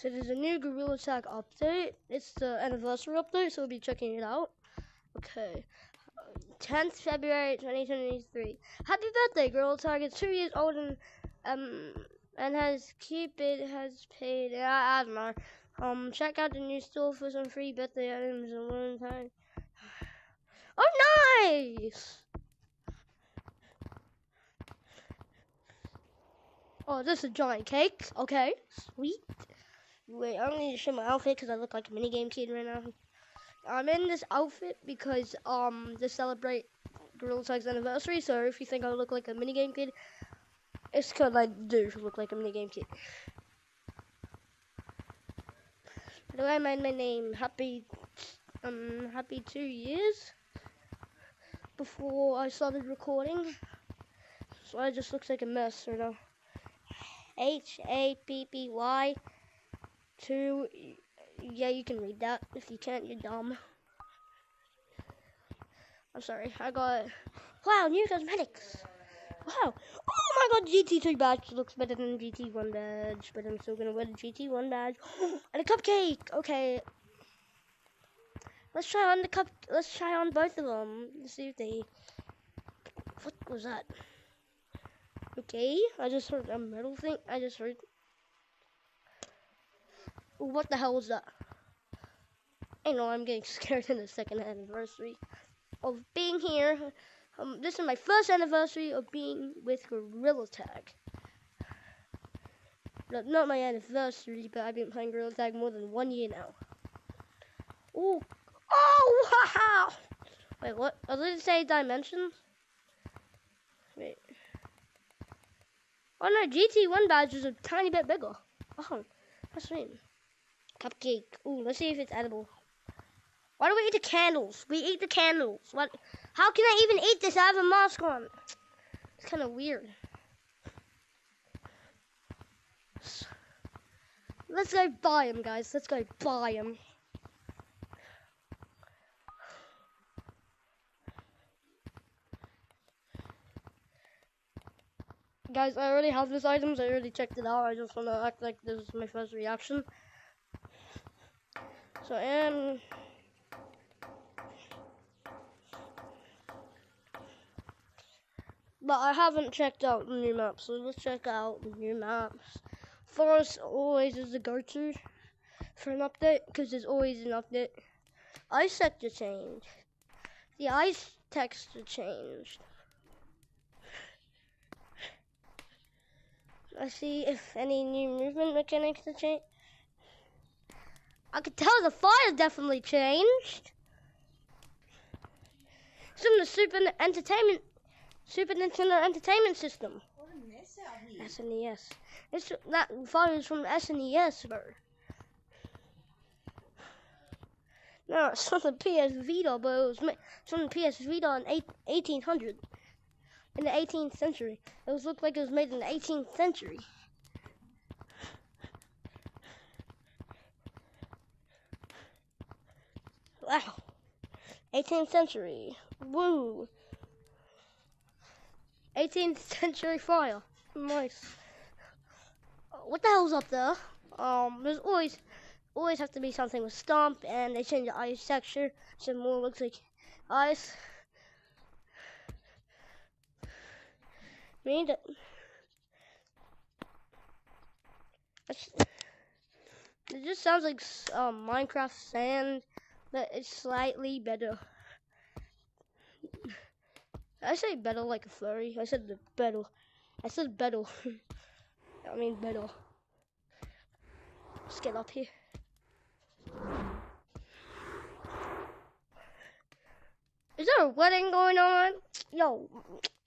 So there's a new Gorilla Tag update. It's the anniversary update, so we'll be checking it out. Okay. 10th February 2023. Happy birthday, Gorilla Tag. It's two years old and um and has keep it has paid. I, I don't know. Um, check out the new store for some free birthday items and one time. Oh, nice! Oh, this is a giant cake. Okay, sweet. Wait, I don't need to show my outfit because I look like a minigame kid right now. I'm in this outfit because um to celebrate Gorilla Tag's anniversary. So if you think I look like a minigame kid, it's because I do look like a minigame kid. Way, I made my name happy um happy two years before I started recording. So I just looks like a mess right now. H A P P Y two yeah you can read that. If you can't you're dumb. I'm sorry, I got wow, new cosmetics. Wow. Oh my god, GT2 badge looks better than GT1 badge, but I'm still gonna wear the GT1 badge. and a cupcake! Okay. Let's try on the cup let's try on both of them. Let's see if they what was that? Okay, I just heard a metal thing. I just heard. What the hell was that? I know I'm getting scared in the second anniversary of being here. Um, this is my first anniversary of being with Gorilla Tag. No, not my anniversary, but I've been playing Gorilla Tag more than one year now. Oh, oh, wow! Wait, what? I did it say dimensions? Wait. Oh no, GT1 badge is a tiny bit bigger. Oh, that's sweet. Cupcake. Ooh, let's see if it's edible. Why do we eat the candles? We eat the candles. What? How can I even eat this? I have a mask on. It's kind of weird. Let's go buy them, guys. Let's go buy them. Guys, I already have these items. I already checked it out. I just want to act like this is my first reaction. So, and... But I haven't checked out the new maps, so let's check out the new maps. Forest always is the go-to for an update, because there's always an update. Ice sector changed. The ice texture changed. Let's see if any new movement mechanics have changed. I could tell the fire definitely changed. Some of the Super Entertainment, Super Nintendo Entertainment System. What out here. SNES. It's that fire is from SNES, bro. No, it's from the PS Vita, but it was it's from the PS Vita in eight, 1800 in the 18th century. It was looked like it was made in the 18th century. Wow. 18th century. Woo. 18th century fire. Nice. What the hell's up there? Um, there's always, always have to be something with stomp, and they change the ice texture, so it more looks like ice. It. It's- It just sounds like um, Minecraft sand, but it's slightly better. I say better like a furry. I said the better. I said better. I mean better. Let's get up here. Is there a wedding going on? Yo,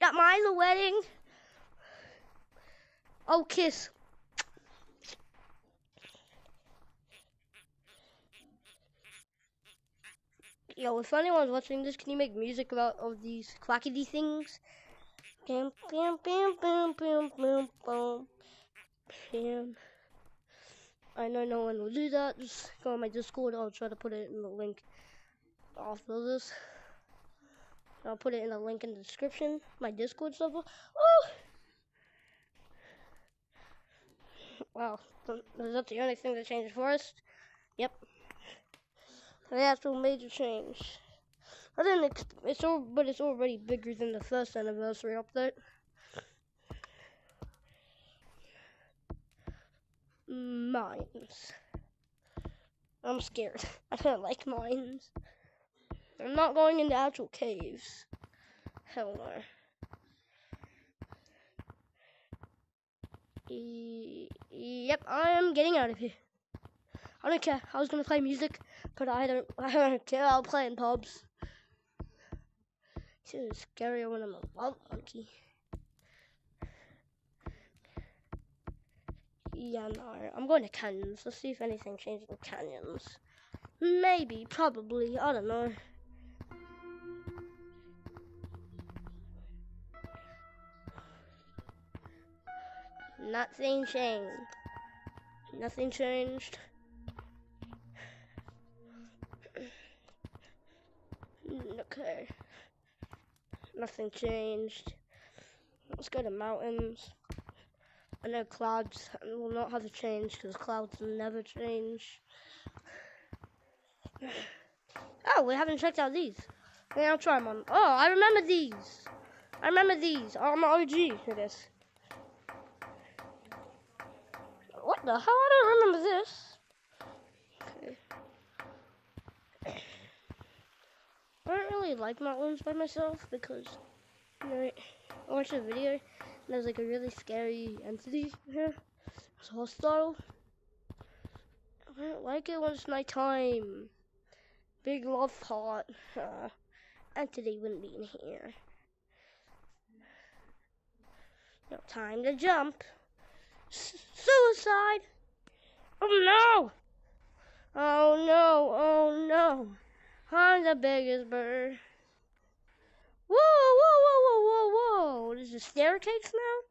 that mine's a wedding. Oh, kiss. Yo, if anyone's watching this, can you make music about of these quackity things? Bam, bam, bam, bam, bam, bam, bam, bam. I know no one will do that. Just go on my Discord. I'll try to put it in the link after this. I'll put it in the link in the description. My Discord server. Oh! Wow, is that the only thing that changed forest? Yep. The actual major change. I didn't. It's all, but it's already bigger than the first anniversary update. Mines. I'm scared. I don't like mines. I'm not going into actual caves. Hell no. E yep, I am getting out of here. I don't care. I was gonna play music, but I don't. I don't care. I'll play in pubs. This is scarier when I'm a wild monkey. Yeah, no. I'm going to canyons. Let's see if anything changes in canyons. Maybe, probably. I don't know. Nothing changed. Nothing changed. Okay. Nothing changed. Let's go to mountains. I know clouds will not have to change because clouds never change. Oh, we haven't checked out these. Okay, I'll try them on. Oh, I remember these. I remember these. Oh, I'm OG for this. What the hell? I don't remember this. I don't really like mountains by myself because, you know, I watched a video and there's like a really scary entity here. It's hostile. I don't like it when it's nighttime. Big love heart. Entity wouldn't be in here. No time to jump. S suicide. Oh no. Oh no. Oh no. I'm the biggest bird. Whoa, whoa, whoa, whoa, whoa, whoa. There's a staircase now?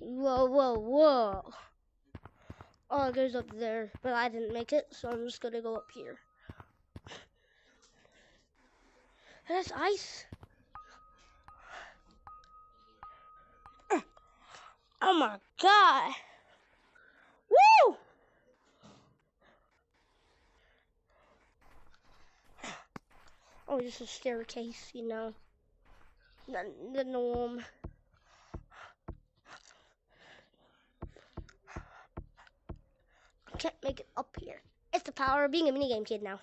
Whoa, whoa, whoa. Oh, it goes up there, but I didn't make it, so I'm just gonna go up here. That's ice. Oh my god. Woo! Oh, just a staircase, you know. The, the norm. Can't make it up here. It's the power of being a minigame kid now.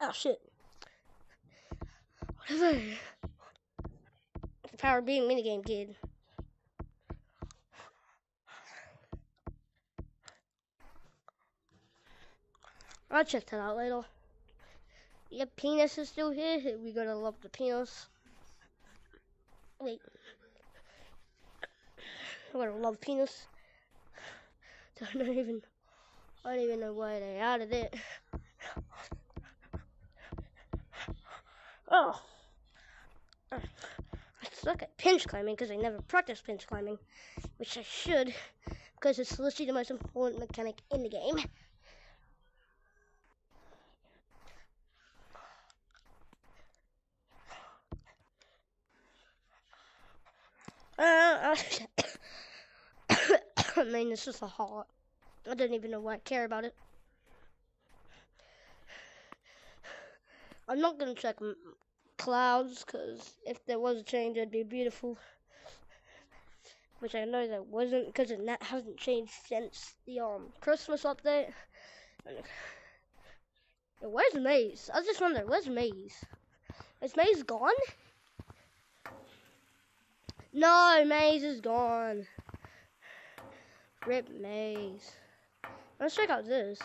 Oh shit. Whatever. It's the power of being a minigame kid. I'll check that out later. Yep, penis is still here. We gotta love the penis. Wait. I gotta love penis. Don't even. I don't even know why they added it. Oh. I suck at pinch climbing because I never practiced pinch climbing, which I should, because it's literally the most important mechanic in the game. Uh, I mean, it's just a hot. I don't even know why I care about it. I'm not gonna check clouds because if there was a change, it'd be beautiful. Which I know there wasn't because it hasn't changed since the um Christmas update. Where's Maze? I was just wondering, where's Maze? Is Maze gone? No, Maze is gone. Rip Maze. Let's check out this.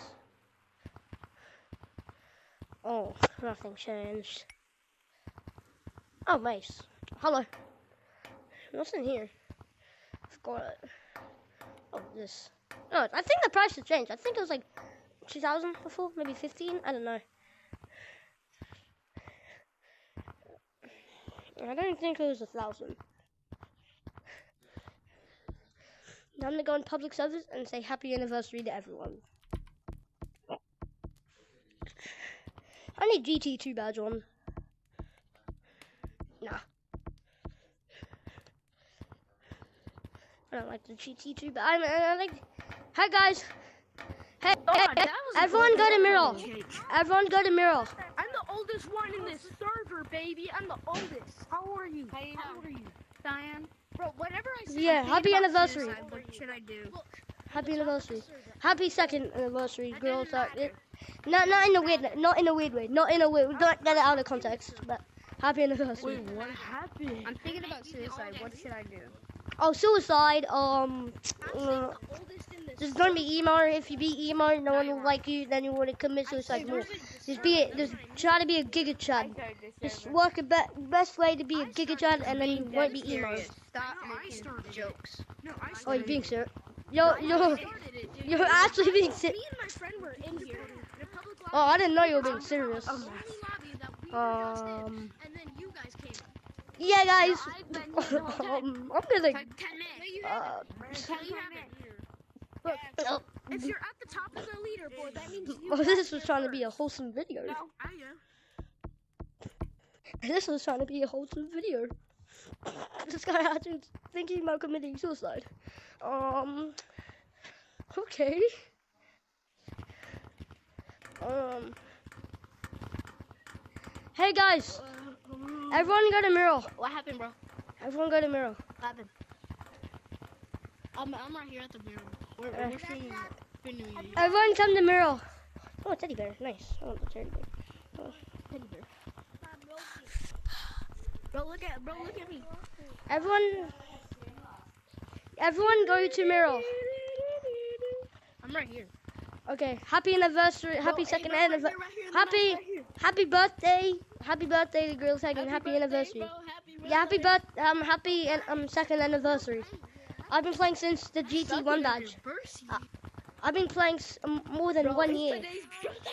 Oh, nothing changed. Oh, Maze. Hello. What's in here? I forgot it. Oh, this. No, I think the price has changed. I think it was like 2000 before, maybe 15. I don't know. I don't think it was a thousand. Now I'm gonna go on public service and say happy anniversary to everyone. I need GT2 badge on. Nah. I don't like the GT2 but I, I like. Hi guys. Hey, Oh, hey, hey, a everyone go to one. mirror. Jake. Everyone go to mirror. I'm the oldest one in this server, baby. I'm the oldest. How are you? How um, old are you? Diane? Bro, whenever I say Yeah, happy anniversary. suicide, What should I do? Happy anniversary. Happy second anniversary, girls. Are, not not in a weird not in a weird way. Not in a weird. Don't get it out of context. But happy anniversary. Wait, what happened? I'm thinking about suicide. What should I do? Oh, suicide. Um, uh, there's gonna be emo. If you be emo, no one will like you. Then you would commit suicide more. Just be a, just try to be a giga chad. Just work a be- best way to be a giga chad, and then you won't be emo. Stop making jokes. Oh, you're being serious. Yo, yo, you're actually being serious. Me and my friend were in here in a public lobby. Oh, I didn't know you were being serious. Only lobby that we were just in, Um, you guys came. yeah, guys. I've been here the whole time. um, I'm gonna. Ten minutes. Uh, Ten minutes. If you're at the top of the leaderboard, that means you. oh, this was trying to be a wholesome video. No, I am. This was trying to be a wholesome video. This guy actually thinking about committing suicide. Um. Okay. Um. Hey guys, everyone go to mirror. What happened, bro? Everyone go to mirror. What happened? I'm, I'm right here at the mirror. We're, Uh. we're shooting Finley. Everyone come to mirror. Oh, a teddy bear. Nice. I want the teddy bear. Teddy bear. Bro, look at, bro, look at me. Everyone. Everyone go to mirror. I'm right here. Okay. Happy anniversary. Happy Bro, second hey, bro, right right Happy. right. Happy birthday. Happy birthday to Gorilla Tag. Happy, birthday, anniversary. bro, happy Yeah, happy birthday. birth. Um, happy and um second anniversary. I've been playing since the GT one badge. Uh, I've been playing s- more than Bro, one year. today's birthday.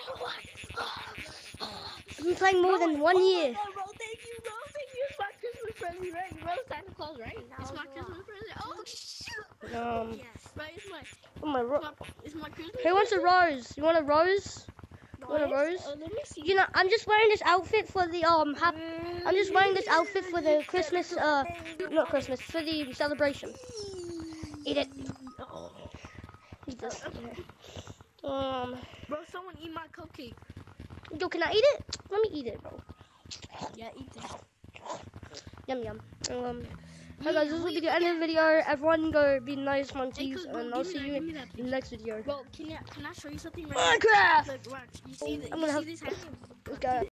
I've been playing more than one year. Bro, thank you, bro. Thank you. It's my Christmas present, right? Bro, Santa Claus, right? It's my Christmas present. Shoot. Um, Right, it's my, oh my ro- my, it's my Christmas Who wants a rose? You want a rose? want a rose? Oh, let me see. You know, I'm just wearing this outfit for the um. Hap- I'm just wearing this outfit for the Christmas. Uh, not Christmas for the celebration. Eat it. Eat this. Um, Bro, someone eat my cupcake. yo, can I eat it? Let me eat it, bro. Yeah, eat this. Yum yum. Um, hi guys, this will be the end of the video. Everyone go be nice monkeys, cuz, bro, and I'll see that, you that, in the next video. Bro, can I, can I show you something right now? Minecraft. Look, watch. You see, the, I'm you gonna see have- this hand? Okay.